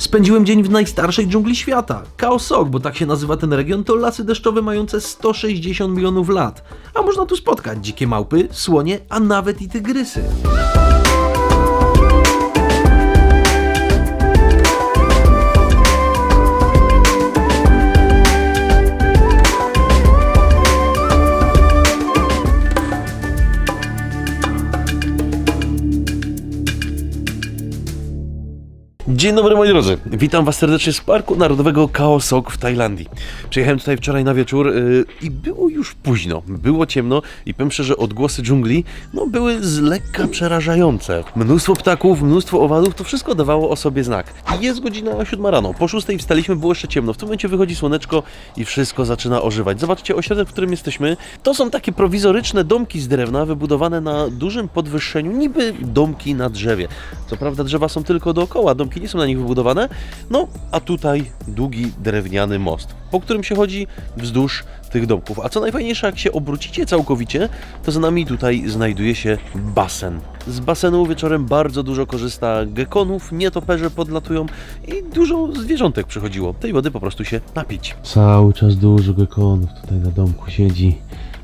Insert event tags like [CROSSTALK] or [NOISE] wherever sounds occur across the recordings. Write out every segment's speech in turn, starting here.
Spędziłem dzień w najstarszej dżungli świata. Kaosok, bo tak się nazywa ten region, to lasy deszczowe mające 160 milionów lat. A można tu spotkać dzikie małpy, słonie, a nawet i tygrysy. Dzień dobry moi drodzy, witam was serdecznie z Parku Narodowego Khao Sok w Tajlandii. Przyjechałem tutaj wczoraj na wieczór yy, i było już późno, było ciemno i powiem szczerze, odgłosy dżungli no, były z lekka przerażające. Mnóstwo ptaków, mnóstwo owadów, to wszystko dawało o sobie znak. Jest godzina 7 rano, po 6 wstaliśmy, było jeszcze ciemno, w tym momencie wychodzi słoneczko i wszystko zaczyna ożywać. Zobaczcie, ośrodek, w którym jesteśmy, to są takie prowizoryczne domki z drewna wybudowane na dużym podwyższeniu, niby domki na drzewie. Co prawda drzewa są tylko dookoła, domki nie są na nich wybudowane. No, a tutaj długi drewniany most, po którym się chodzi wzdłuż tych domków. A co najfajniejsze, jak się obrócicie całkowicie, to za nami tutaj znajduje się basen. Z basenu wieczorem bardzo dużo korzysta gekonów, nietoperze podlatują i dużo zwierzątek przychodziło. Tej wody po prostu się napić. Cały czas dużo gekonów tutaj na domku siedzi.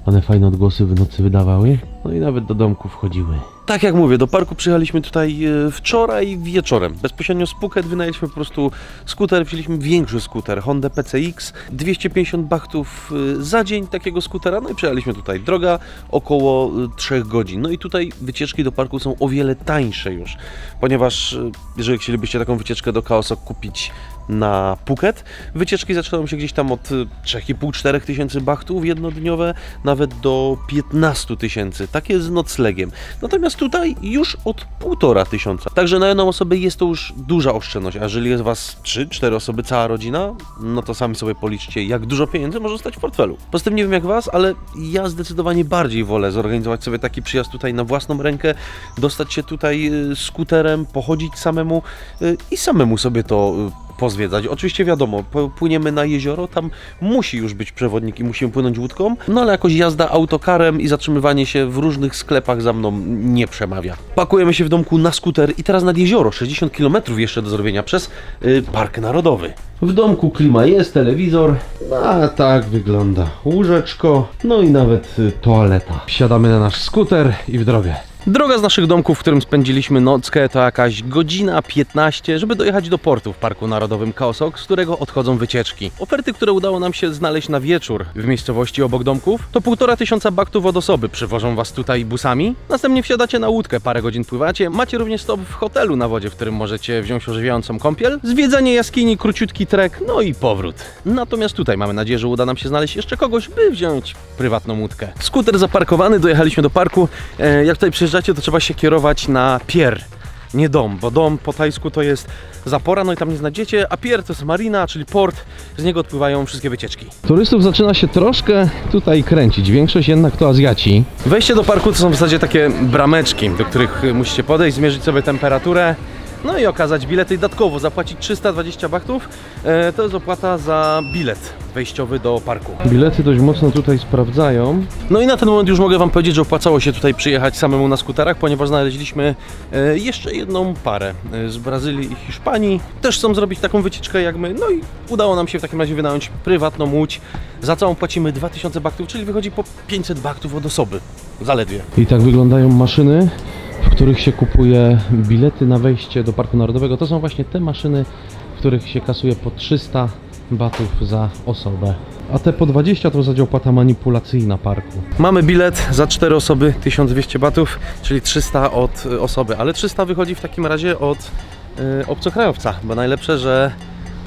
One fajne odgłosy w nocy wydawały, no i nawet do domku wchodziły. Tak jak mówię, do parku przyjechaliśmy tutaj e, wczoraj wieczorem. Bezpośrednio z Phuket wynajęliśmy po prostu skuter, wzięliśmy większy skuter, Honda PCX, 250 bachtów e, za dzień takiego skutera, no i przyjechaliśmy tutaj. Droga około 3 godzin. No i tutaj wycieczki do parku są o wiele tańsze już, ponieważ e, jeżeli chcielibyście taką wycieczkę do Kaosok kupić na Phuket. Wycieczki zaczynają się gdzieś tam od 3,5-4 tysięcy bachtów jednodniowe, nawet do 15 tysięcy, takie z noclegiem. Natomiast tutaj już od półtora tysiąca. Także na jedną osobę jest to już duża oszczędność, a jeżeli jest Was 3-4 osoby, cała rodzina, no to sami sobie policzcie, jak dużo pieniędzy może stać w portfelu. Poza tym nie wiem jak Was, ale ja zdecydowanie bardziej wolę zorganizować sobie taki przyjazd tutaj na własną rękę, dostać się tutaj y, skuterem, pochodzić samemu y, i samemu sobie to y, pozwiedzać. Oczywiście wiadomo, płyniemy na jezioro, tam musi już być przewodnik i musimy płynąć łódką, no ale jakoś jazda autokarem i zatrzymywanie się w różnych sklepach za mną nie przemawia. Pakujemy się w domku na skuter i teraz nad jezioro, 60 km jeszcze do zrobienia przez y, Park Narodowy. W domku klima jest, telewizor, a tak wygląda łóżeczko, no i nawet y, toaleta. Wsiadamy na nasz skuter i w drogę. Droga z naszych domków, w którym spędziliśmy nockę, to jakaś godzina 15, żeby dojechać do portu w Parku Narodowym Kaosok, z którego odchodzą wycieczki. Oferty, które udało nam się znaleźć na wieczór w miejscowości obok domków, to półtora tysiąca baktów od osoby. Przywożą was tutaj busami, następnie wsiadacie na łódkę, parę godzin pływacie, macie również stop w hotelu na wodzie, w którym możecie wziąć ożywiającą kąpiel, zwiedzanie jaskini, króciutki trek, no i powrót. Natomiast tutaj mamy nadzieję, że uda nam się znaleźć jeszcze kogoś, by wziąć prywatną łódkę. Skuter zaparkowany, dojechaliśmy do parku. E, jak tutaj przyjeżdżacie, to trzeba się kierować na pier. Nie dom, bo dom po tajsku to jest zapora, no i tam nie znajdziecie, a pier to jest marina, czyli port, z niego odpływają wszystkie wycieczki. Turystów zaczyna się troszkę tutaj kręcić, większość jednak to Azjaci. Wejście do parku to są w zasadzie takie brameczki, do których musicie podejść, zmierzyć sobie temperaturę, no i okazać bilety i dodatkowo zapłacić 320 bachtów. E, to jest opłata za bilet wejściowy do parku. Bilety dość mocno tutaj sprawdzają. No i na ten moment już mogę Wam powiedzieć, że opłacało się tutaj przyjechać samemu na skuterach, ponieważ znaleźliśmy e, jeszcze jedną parę e, z Brazylii i Hiszpanii. Też chcą zrobić taką wycieczkę jak my, no i udało nam się w takim razie wynająć prywatną łódź. Za całą płacimy 2000 baktów, czyli wychodzi po 500 baktów od osoby. Zaledwie. I tak wyglądają maszyny, w których się kupuje bilety na wejście do Parku Narodowego. To są właśnie te maszyny, w których się kasuje po 300 batów za osobę. A te po 20 to w zasadzie opłata manipulacyjna parku. Mamy bilet za 4 osoby 1200 batów, czyli 300 od osoby, ale 300 wychodzi w takim razie od y, obcokrajowca, bo najlepsze, że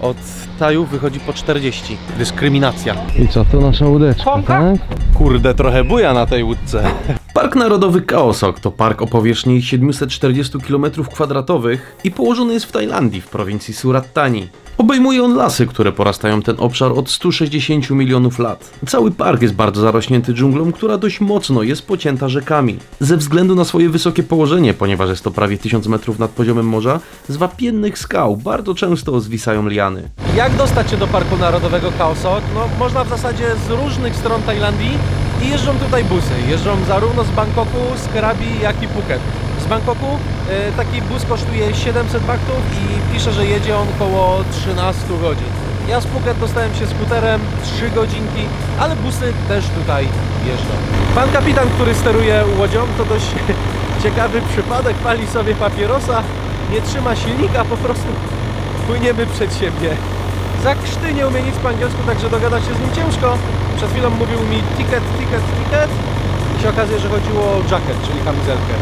od Tajów wychodzi po 40. Dyskryminacja. I co, to nasza łódeczka, tak? Kurde, trochę buja na tej łódce. Park Narodowy Kaosok to park o powierzchni 740 km2 i położony jest w Tajlandii, w prowincji Surat Thani. Obejmuje on lasy, które porastają ten obszar od 160 milionów lat. Cały park jest bardzo zarośnięty dżunglą, która dość mocno jest pocięta rzekami. Ze względu na swoje wysokie położenie, ponieważ jest to prawie 1000 metrów nad poziomem morza, z wapiennych skał bardzo często zwisają liany. Jak dostać się do Parku Narodowego Kaosok? No, można w zasadzie z różnych stron Tajlandii i jeżdżą tutaj busy. Jeżdżą zarówno z Bangkoku, z Krabi, jak i Phuket. Z Bangkoku. E, Taki bus kosztuje 700 baktów i pisze, że jedzie on około 13 godzin. Ja z Phuket dostałem się skuterem 3 godzinki, ale busy też tutaj jeżdżą. Pan kapitan, który steruje łodzią, to dość [LAUGHS] ciekawy przypadek. Pali sobie papierosa, nie trzyma silnika, po prostu płyniemy przed siebie. Za krzty nie umie nic po angielsku, także dogadać się z nim ciężko. Przed chwilą mówił mi ticket, ticket, ticket. I się okazuje, że chodziło o jacket, czyli kamizelkę.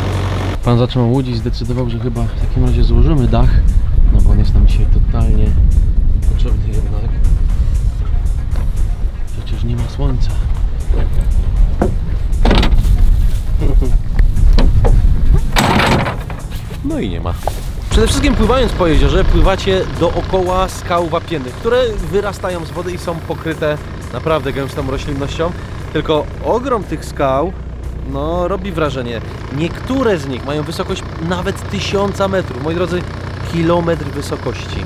Pan zaczął łudzić, zdecydował, że chyba w takim razie złożymy dach, no bo on jest nam dzisiaj totalnie potrzebny jednak. Przecież nie ma słońca. No i nie ma. Przede wszystkim pływając po jeziorze, pływacie dookoła skał wapiennych, które wyrastają z wody i są pokryte naprawdę gęstą roślinnością. Tylko ogrom tych skał no, robi wrażenie. Niektóre z nich mają wysokość nawet tysiąca metrów. Moi drodzy, kilometr wysokości.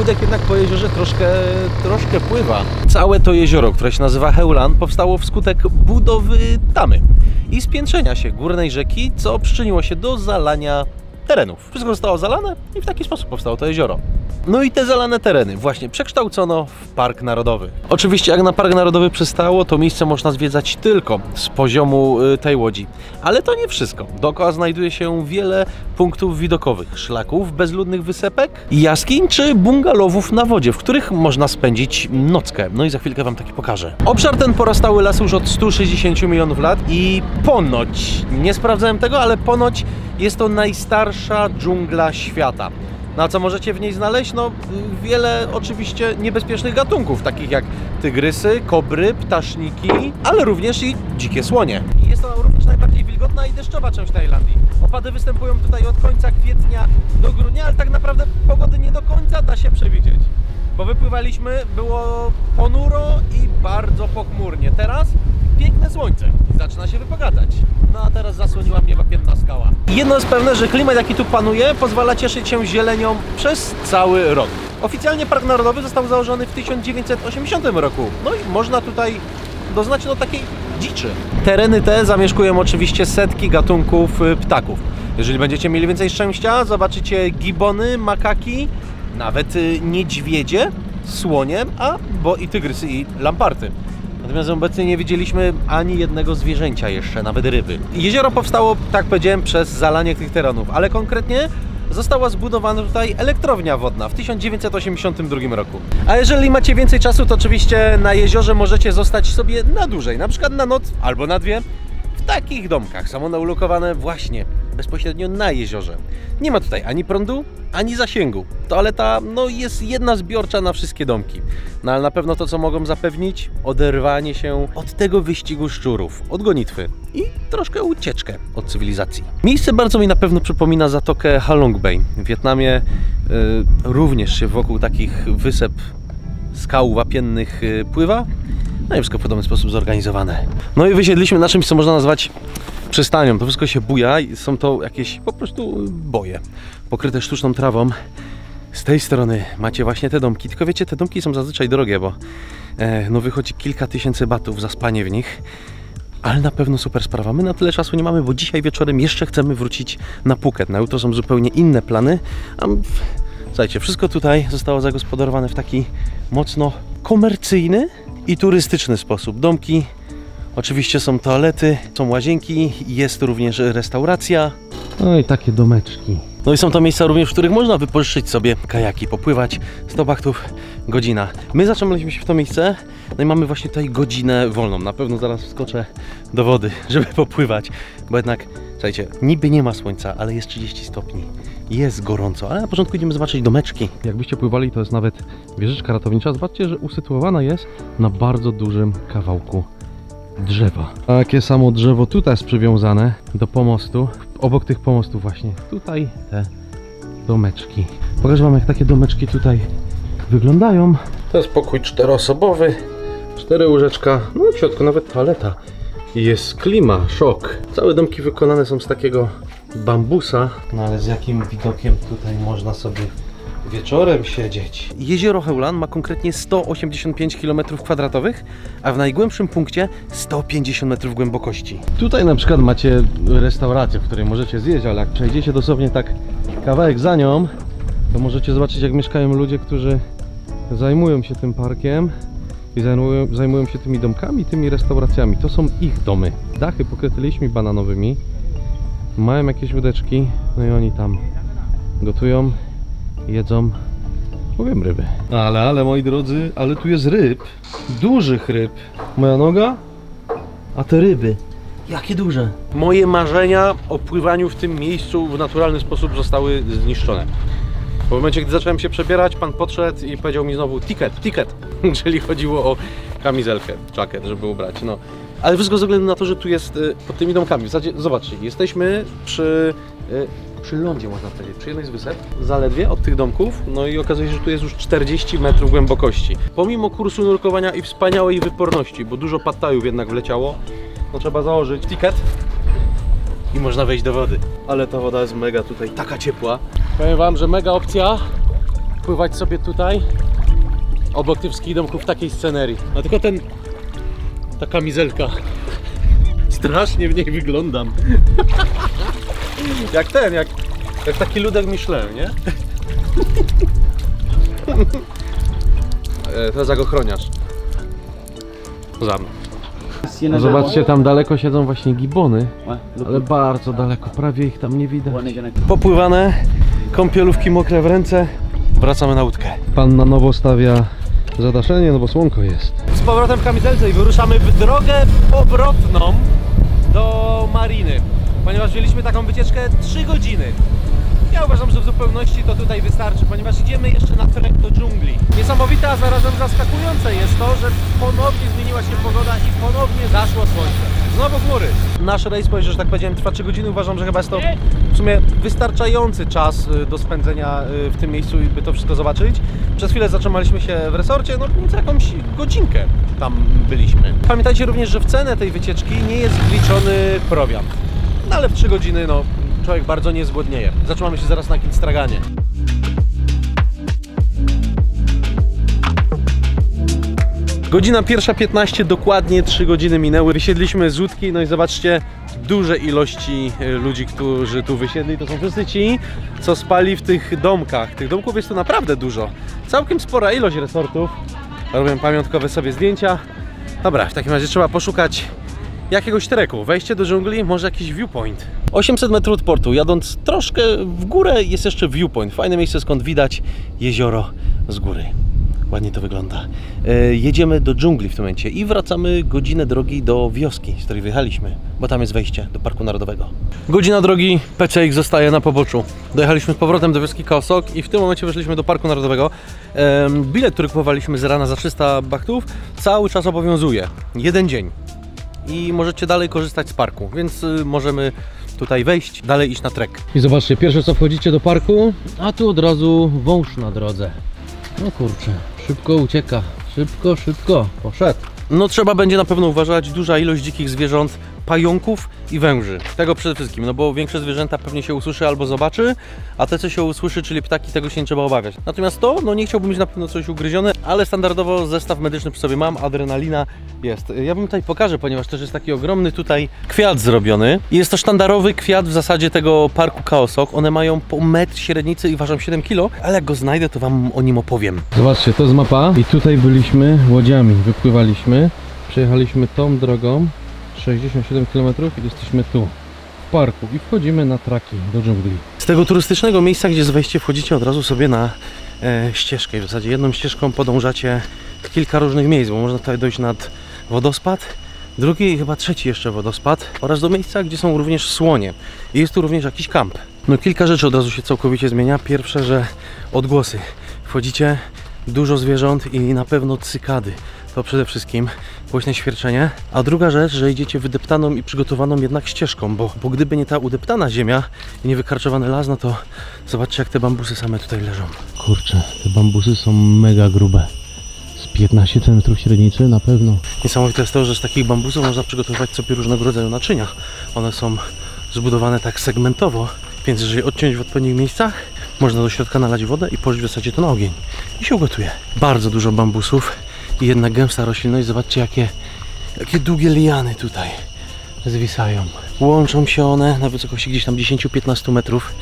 Łódek jednak po jeziorze troszkę, troszkę pływa. Całe to jezioro, które się nazywa Heulan, powstało wskutek budowy tamy i spiętrzenia się górnej rzeki, co przyczyniło się do zalania terenów. Wszystko zostało zalane i w taki sposób powstało to jezioro. No i te zalane tereny właśnie przekształcono w Park Narodowy. Oczywiście jak na Park Narodowy przystało, to miejsce można zwiedzać tylko z poziomu y, tej łodzi. Ale to nie wszystko. Dookoła znajduje się wiele punktów widokowych, szlaków, bezludnych wysepek, jaskiń czy bungalowów na wodzie, w których można spędzić nockę. No i za chwilkę Wam taki pokażę. Obszar ten porastały las już od 160 milionów lat i ponoć, nie sprawdzałem tego, ale ponoć jest to najstarsza dżungla świata. Na co możecie w niej znaleźć? No, wiele oczywiście niebezpiecznych gatunków, takich jak tygrysy, kobry, ptaszniki, ale również i dzikie słonie. Jest to również najbardziej wilgotna i deszczowa część Tajlandii. Opady występują tutaj od końca kwietnia do grudnia, ale tak naprawdę pogody nie do końca da się przewidzieć. Bo wypływaliśmy, było ponuro i bardzo pochmurnie. Teraz piękne słońce i zaczyna się wypogadać. No a teraz zasłoniła mnie wapienna skała. Jedno jest pewne, że klimat jaki tu panuje pozwala cieszyć się zielenią przez cały rok. Oficjalnie Park Narodowy został założony w 1980 roku. No i można tutaj doznać no takiej dziczy. Tereny te zamieszkują oczywiście setki gatunków y, ptaków. Jeżeli będziecie mieli więcej szczęścia, zobaczycie gibony, makaki, nawet y, niedźwiedzie, słonie, a bo i tygrysy i lamparty. Natomiast obecnie nie widzieliśmy ani jednego zwierzęcia jeszcze, nawet ryby. Jezioro powstało, tak powiedziałem, przez zalanie tych terenów, ale konkretnie została zbudowana tutaj elektrownia wodna w 1982 roku. A jeżeli macie więcej czasu, to oczywiście na jeziorze możecie zostać sobie na dłużej, na przykład na noc albo na dwie, w takich domkach. Są one ulokowane właśnie bezpośrednio na jeziorze. Nie ma tutaj ani prądu, ani zasięgu. Toaleta no, jest jedna zbiorcza na wszystkie domki. No ale na pewno to, co mogą zapewnić, oderwanie się od tego wyścigu szczurów, od gonitwy i troszkę ucieczkę od cywilizacji. Miejsce bardzo mi na pewno przypomina zatokę Halong Bay. W Wietnamie y, również się wokół takich wysep skał wapiennych y, pływa. No i wszystko w podobny sposób zorganizowane. No i wysiedliśmy na czymś, co można nazwać przystanią. To wszystko się buja i są to jakieś po prostu boje pokryte sztuczną trawą. Z tej strony macie właśnie te domki, tylko wiecie, te domki są zazwyczaj drogie, bo e, no wychodzi kilka tysięcy batów za spanie w nich. Ale na pewno super sprawa. My na tyle czasu nie mamy, bo dzisiaj wieczorem jeszcze chcemy wrócić na Phuket. Na jutro są zupełnie inne plany. A słuchajcie, wszystko tutaj zostało zagospodarowane w taki mocno komercyjny i turystyczny sposób. Domki, oczywiście są toalety, są łazienki, jest również restauracja. No i takie domeczki. No i są to miejsca również, w których można wypożyczyć sobie kajaki, popływać 100 bachtów godzina. My zaczęliśmy się w to miejsce, no i mamy właśnie tutaj godzinę wolną. Na pewno zaraz wskoczę do wody, [LAUGHS] żeby popływać, bo jednak, słuchajcie, niby nie ma słońca, ale jest 30 stopni. Jest gorąco, ale na początku idziemy zobaczyć domeczki. Jakbyście pływali, to jest nawet wieżyczka ratownicza. Zobaczcie, że usytuowana jest na bardzo dużym kawałku drzewa. Takie samo drzewo tutaj jest przywiązane do pomostu. Obok tych pomostów właśnie tutaj te domeczki. Pokażę Wam jak takie domeczki tutaj wyglądają. To jest pokój czteroosobowy, cztery łóżeczka, no w środku nawet toaleta. I Jest klima, szok. Całe domki wykonane są z takiego bambusa. No ale z jakim widokiem tutaj można sobie wieczorem siedzieć. Jezioro Heulan ma konkretnie 185 km2, a w najgłębszym punkcie 150 metrów głębokości. Tutaj na przykład macie restaurację, w której możecie zjeść, ale jak przejdziecie dosłownie tak kawałek za nią, to możecie zobaczyć jak mieszkają ludzie, którzy zajmują się tym parkiem i zajmują, zajmują się tymi domkami, tymi restauracjami. To są ich domy. Dachy pokryte liśćmi bananowymi, mają jakieś łódeczki, no i oni tam gotują, jedzą, mówię ryby. Ale, ale moi drodzy, ale tu jest ryb, dużych ryb. Moja noga, a te ryby. Jakie duże. Moje marzenia o pływaniu w tym miejscu w naturalny sposób zostały zniszczone. W momencie, gdy zacząłem się przebierać, pan podszedł i powiedział mi znowu ticket, ticket, [LAUGHS] czyli chodziło o kamizelkę, jacket, żeby ubrać. No. Ale wszystko ze względu na to, że tu jest y, pod tymi domkami. W zasadzie, zobaczcie, jesteśmy przy, y, przy lądzie, można powiedzieć, przy jednej z wysep, zaledwie od tych domków, no i okazuje się, że tu jest już 40 metrów głębokości. Pomimo kursu nurkowania i wspaniałej wyporności, bo dużo pattajów jednak wleciało, no trzeba założyć ticket i można wejść do wody. Ale ta woda jest mega tutaj, taka ciepła. Powiem wam, że mega opcja pływać sobie tutaj obok tych domków w takiej scenerii. No tylko ten ta kamizelka strasznie w niej wyglądam. [LAUGHS] jak ten, jak, jak taki ludek Michelin, nie? [LAUGHS] E, Teraz jak ochroniarz. Za mną. No zobaczcie, tam daleko siedzą właśnie gibony, ale bardzo daleko, prawie ich tam nie widać. Popływane, kąpielówki mokre w ręce, wracamy na łódkę. Pan na nowo stawia zadaszenie, no bo słonko jest. Z powrotem w kamizelce i wyruszamy w drogę powrotną do mariny, ponieważ wzięliśmy taką wycieczkę 3 godziny. Ja uważam, że w zupełności to tutaj wystarczy, ponieważ idziemy jeszcze na trek do dżungli. Niesamowite, a zarazem zaskakujące jest to, że ponownie zmieniła się pogoda i ponownie zaszło słońce. Znowu chmury. Nasz rejs, że tak powiedziałem, trwa 3 godziny. Uważam, że chyba jest to w sumie wystarczający czas y, do spędzenia y, w tym miejscu i by to wszystko zobaczyć. Przez chwilę zatrzymaliśmy się w resorcie, no więc jakąś godzinkę tam byliśmy. Pamiętajcie również, że w cenę tej wycieczki nie jest wliczony prowiant. No ale w 3 godziny, no, człowiek bardzo nie zgłodnieje. Zatrzymamy się zaraz na jakimś straganie. Godzina pierwsza 15, dokładnie 3 godziny minęły. Wysiedliśmy z łódki, no i zobaczcie, duże ilości e, ludzi, którzy tu wysiedli. To są wszyscy ci, co spali w tych domkach. Tych domków jest tu naprawdę dużo. Całkiem spora ilość resortów. Robię pamiątkowe sobie zdjęcia. Dobra, w takim razie trzeba poszukać jakiegoś treku. Wejście do dżungli, może jakiś viewpoint. 800 metrów od portu, jadąc troszkę w górę jest jeszcze viewpoint. Fajne miejsce, skąd widać jezioro z góry. Ładnie to wygląda. E, jedziemy do dżungli w tym momencie i wracamy godzinę drogi do wioski, z której wyjechaliśmy, bo tam jest wejście do Parku Narodowego. Godzina drogi PCX zostaje na poboczu. Dojechaliśmy z powrotem do wioski Kaosok i w tym momencie weszliśmy do Parku Narodowego. Bilet, który kupowaliśmy z rana za 300 bachtów, cały czas obowiązuje. Jeden dzień i możecie dalej korzystać z parku, więc y, możemy tutaj wejść, dalej iść na trek. I zobaczcie, pierwsze co wchodzicie do parku, a tu od razu wąż na drodze. No kurczę, szybko ucieka, szybko, szybko, poszedł. No trzeba będzie na pewno uważać, duża ilość dzikich zwierząt, pająków i węży. Tego przede wszystkim, no bo większe zwierzęta pewnie się usłyszy albo zobaczy, a te co się usłyszy, czyli ptaki, tego się nie trzeba obawiać. Natomiast to, no nie chciałbym mieć na pewno coś ugryzione, ale standardowo zestaw medyczny przy sobie mam, adrenalina jest. Ja wam tutaj pokażę, ponieważ też jest taki ogromny tutaj kwiat zrobiony. Jest to sztandarowy kwiat w zasadzie tego parku Kaosok. One mają po metr średnicy i ważą 7 kg, ale jak go znajdę, to wam o nim opowiem. Zobaczcie, to jest mapa i tutaj byliśmy łodziami, wypływaliśmy. Przejechaliśmy tą drogą 67 km i jesteśmy tu w parku i wchodzimy na traki do dżungli. Z tego turystycznego miejsca, gdzie jest wejście, wchodzicie od razu sobie na e, ścieżkę. W zasadzie jedną ścieżką podążacie kilka różnych miejsc, bo można tutaj dojść nad wodospad, drugi i chyba trzeci jeszcze wodospad oraz do miejsca, gdzie są również słonie. I jest tu również jakiś kamp. No kilka rzeczy od razu się całkowicie zmienia. Pierwsze, że odgłosy. Wchodzicie, dużo zwierząt i na pewno cykady. To przede wszystkim głośne świerczenie. A druga rzecz, że idziecie wydeptaną i przygotowaną jednak ścieżką, bo, bo gdyby nie ta udeptana ziemia i nie wykarczowany las, no to zobaczcie jak te bambusy same tutaj leżą. Kurczę, te bambusy są mega grube. Z 15 cm średnicy na pewno. Niesamowite jest to, że z takich bambusów można przygotowywać sobie różnego rodzaju naczynia. One są zbudowane tak segmentowo, więc jeżeli odciąć w odpowiednich miejscach, Można do środka nalać wodę i położyć w zasadzie to na ogień. I się ugotuje. Bardzo dużo bambusów jedna gęsta roślinność. Zobaczcie jakie, jakie długie liany tutaj zwisają. Łączą się one na wysokości gdzieś tam 10-15 metrów.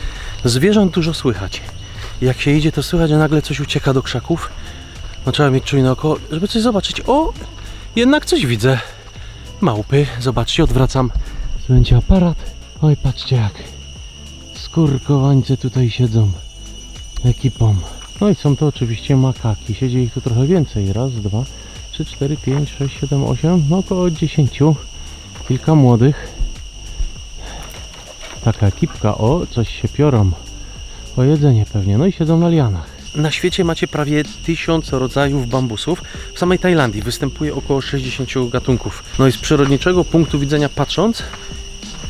Zwierząt dużo słychać. Jak się idzie, to słychać, że nagle coś ucieka do krzaków. No trzeba mieć czujne oko, żeby coś zobaczyć. O, jednak coś widzę. Małpy, zobaczcie, odwracam. Będzie aparat. Oj, patrzcie jak skurkowańce tutaj siedzą ekipą. No i są to oczywiście makaki. Siedzi ich tu trochę więcej. Raz, dwa, trzy, cztery, pięć, sześć, siedem, osiem. No około dziesięciu. Kilka młodych. Taka ekipka. O, coś się piorą. O jedzenie pewnie. No i siedzą na lianach. Na świecie macie prawie tysiąc rodzajów bambusów. W samej Tajlandii występuje około 60 gatunków. No i z przyrodniczego punktu widzenia patrząc,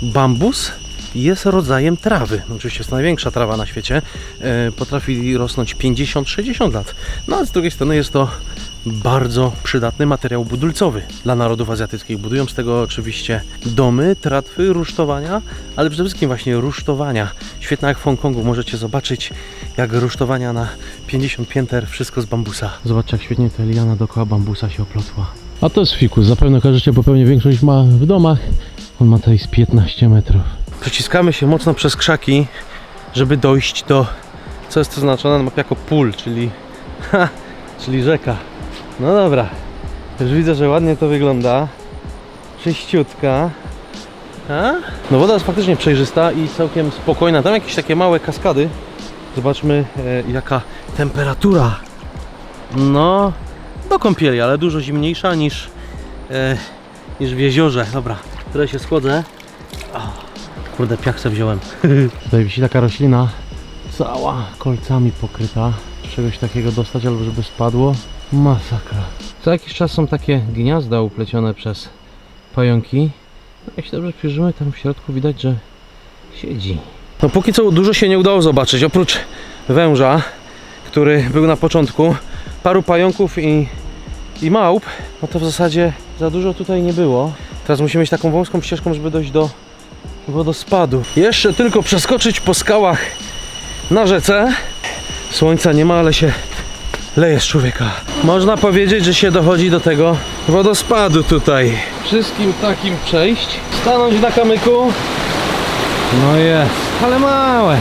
bambus jest rodzajem trawy. Oczywiście jest to największa trawa na świecie. E, potrafi rosnąć 50-60 lat. No a z drugiej strony jest to bardzo przydatny materiał budulcowy dla narodów azjatyckich. Budują z tego oczywiście domy, tratwy, rusztowania, ale przede wszystkim właśnie rusztowania. Świetne jak w Hongkongu możecie zobaczyć, jak rusztowania na 50 pięter, wszystko z bambusa. Zobaczcie jak świetnie ta liana dookoła bambusa się oplotła. A to jest fikus. Zapewne kojarzycie, bo pewnie większość ma w domach. On ma tutaj z 15 metrów. Przeciskamy się mocno przez krzaki, żeby dojść do, co jest oznaczone na mapie jako pól, czyli, ha, czyli rzeka. No dobra, już widzę, że ładnie to wygląda. Czyściutka. A? No woda jest faktycznie przejrzysta i całkiem spokojna. Tam jakieś takie małe kaskady. Zobaczmy e, jaka temperatura. No, do kąpieli, ale dużo zimniejsza niż, e, niż w jeziorze. Dobra, trochę się schłodzę. Kurde, piach se wziąłem. [LAUGHS] Tutaj wisi taka roślina, cała kolcami pokryta. Czegoś takiego dostać albo żeby spadło. Masakra. Co jakiś czas są takie gniazda uplecione przez pająki. No, Jak się dobrze przyjrzymy, tam w środku widać, że siedzi. No póki co dużo się nie udało zobaczyć, oprócz węża, który był na początku, paru pająków i, i małp, no to w zasadzie za dużo tutaj nie było. Teraz musimy iść taką wąską ścieżką, żeby dojść do wodospadu. Jeszcze tylko przeskoczyć po skałach na rzece. Słońca nie ma, ale się leje z człowieka. Można powiedzieć, że się dochodzi do tego wodospadu tutaj. Wszystkim takim przejść, stanąć na kamyku No jest, ale małe.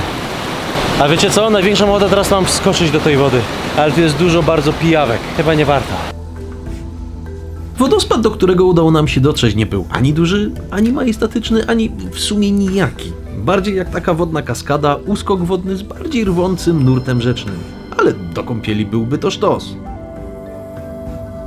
A wiecie co? Największą wodę teraz mam wskoczyć do tej wody. Ale tu jest dużo bardzo pijawek. Chyba nie warto. Wodospad, do którego udało nam się dotrzeć, nie był ani duży, ani majestatyczny, ani w sumie nijaki. Bardziej jak taka wodna kaskada, uskok wodny z bardziej rwącym nurtem rzecznym. Ale do kąpieli byłby to sztos.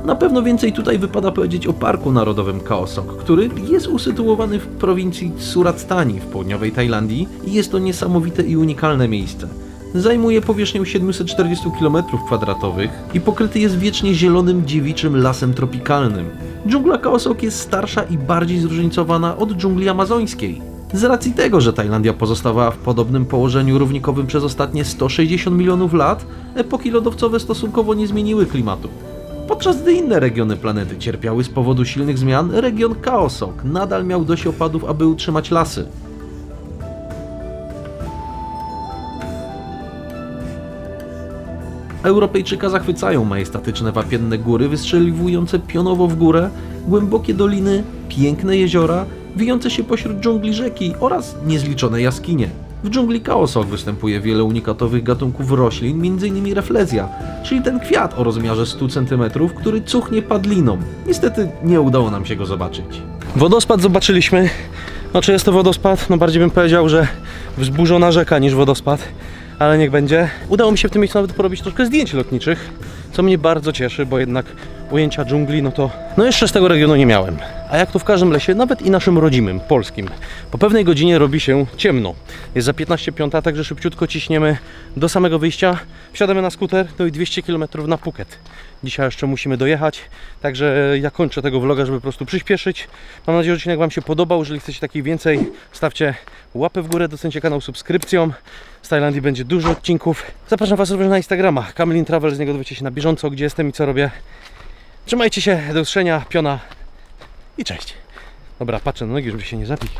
Na pewno więcej tutaj wypada powiedzieć o Parku Narodowym Khao Sok, który jest usytuowany w prowincji Surat Thani w południowej Tajlandii i jest to niesamowite i unikalne miejsce. Zajmuje powierzchnię 740 km2 i pokryty jest wiecznie zielonym dziewiczym lasem tropikalnym. Dżungla Khao Sok jest starsza i bardziej zróżnicowana od dżungli amazońskiej. Z racji tego, że Tajlandia pozostawała w podobnym położeniu równikowym przez ostatnie 160 milionów lat, epoki lodowcowe stosunkowo nie zmieniły klimatu. Podczas gdy inne regiony planety cierpiały z powodu silnych zmian, region Kaosok nadal miał dość opadów, aby utrzymać lasy. Europejczyka zachwycają majestatyczne wapienne góry wystrzeliwujące pionowo w górę, głębokie doliny, piękne jeziora, wijące się pośród dżungli rzeki oraz niezliczone jaskinie. W dżungli Kaosok występuje wiele unikatowych gatunków roślin, m.in. reflezja, czyli ten kwiat o rozmiarze 100 cm, który cuchnie padliną. Niestety nie udało nam się go zobaczyć. Wodospad zobaczyliśmy. No czy jest to wodospad? No bardziej bym powiedział, że wzburzona rzeka niż wodospad. Ale niech będzie. Udało mi się w tym miejscu nawet porobić troszkę zdjęć lotniczych, co mnie bardzo cieszy, bo jednak ujęcia dżungli, no to no jeszcze z tego regionu nie miałem. A jak to w każdym lesie, nawet i naszym rodzimym, polskim. Po pewnej godzinie robi się ciemno. Jest za 15 piąta, także szybciutko ciśniemy do samego wyjścia. Wsiadamy na skuter, no i 200 km na Phuket. Dzisiaj jeszcze musimy dojechać, także ja kończę tego vloga, żeby po prostu przyspieszyć. Mam nadzieję, że odcinek Wam się podobał. Jeżeli chcecie takich więcej, stawcie łapę w górę, docencie kanał subskrypcją. Z Tajlandii będzie dużo odcinków. Zapraszam Was również na Instagrama. Kamelin Travel, z niego dowiecie się na bieżąco, gdzie jestem i co robię. Trzymajcie się, do usłyszenia, piona i cześć. Dobra, patrzę na nogi, żeby się nie zabić.